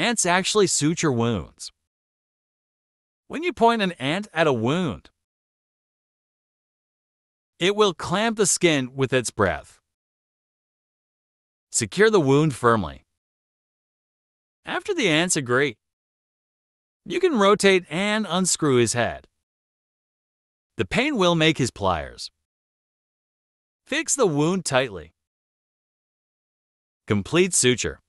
ants actually suture wounds. When you point an ant at a wound, it will clamp the skin with its breath. Secure the wound firmly. After the ants agree, you can rotate and unscrew his head. The pain will make his pliers. Fix the wound tightly. Complete suture.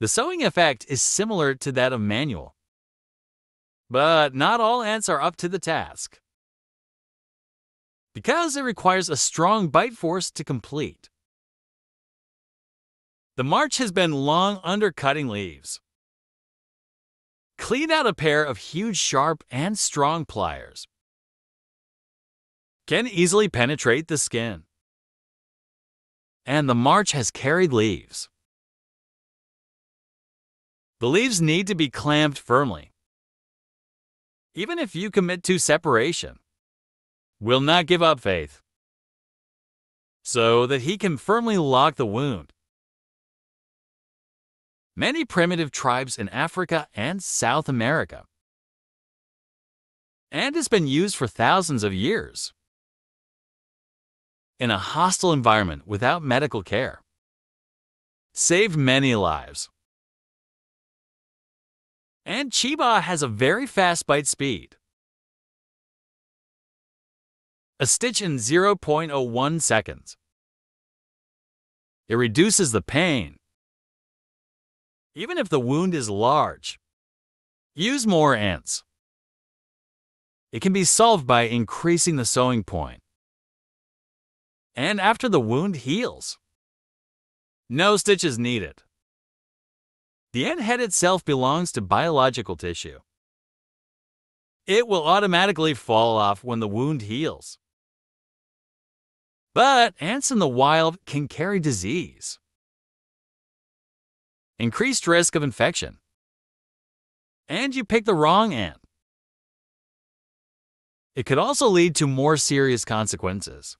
The sewing effect is similar to that of manual. But not all ants are up to the task. Because it requires a strong bite force to complete. The march has been long undercutting leaves. Clean out a pair of huge, sharp, and strong pliers. Can easily penetrate the skin. And the march has carried leaves. The leaves need to be clamped firmly. Even if you commit to separation, will not give up faith so that he can firmly lock the wound. Many primitive tribes in Africa and South America. And has been used for thousands of years. In a hostile environment without medical care. Saved many lives. And Chiba has a very fast bite speed. A stitch in 0.01 seconds. It reduces the pain. Even if the wound is large, use more ants. It can be solved by increasing the sewing point. And after the wound heals, no stitches needed. The ant head itself belongs to biological tissue. It will automatically fall off when the wound heals. But ants in the wild can carry disease. Increased risk of infection. And you pick the wrong ant. It could also lead to more serious consequences.